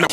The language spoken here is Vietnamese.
đọc.